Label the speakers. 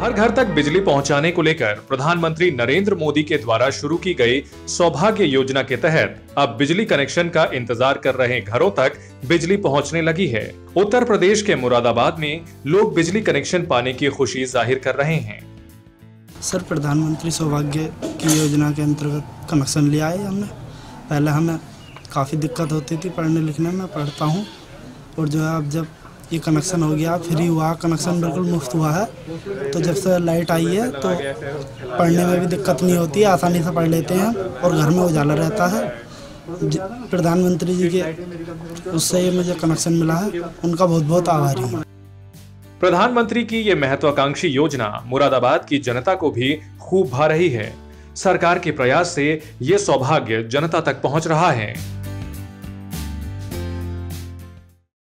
Speaker 1: हर घर तक बिजली पहुँचाने को लेकर प्रधानमंत्री नरेंद्र मोदी के द्वारा शुरू की गई सौभाग्य योजना के तहत अब बिजली कनेक्शन का इंतज़ार कर रहे घरों तक बिजली पहुँचने लगी है। उत्तर प्रदेश के मुरादाबाद में लोग बिजली कनेक्शन पाने की खुशी ज़ाहिर कर रहे हैं।
Speaker 2: सर, प्रधानमंत्री सौभाग्य की योजना के अंतर्गत कनेक्शन लिया है हमने। पहले हमें काफ़ी दिक्कत होती थी पढ़ने लिखने में, पढ़ता हूँ। और जो है, अब जब ये कनेक्शन हो गया, फ्री हुआ कनेक्शन बिल्कुल मुफ़्त हुआ है। तो जब से लाइट आई है तो पढ़ने में भी दिक्कत नहीं होती, आसानी से पढ़ लेते हैं और घर में उजाला रहता है। प्रधानमंत्री जी के, उससे ये मुझे कनेक्शन मिला है। उनका बहुत बहुत आभारी हूँ।
Speaker 1: प्रधानमंत्री की ये महत्वाकांक्षी योजना मुरादाबाद की जनता को भी खूब भा रही है। सरकार के प्रयास से ये सौभाग्य जनता तक पहुँच रहा है।